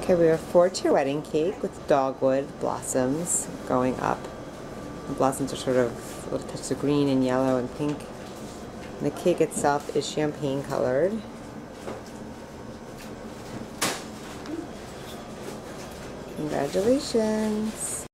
Okay, we have a four-tier wedding cake with dogwood blossoms going up. The blossoms are sort of a little touch of green and yellow and pink. And the cake itself is champagne colored. Congratulations.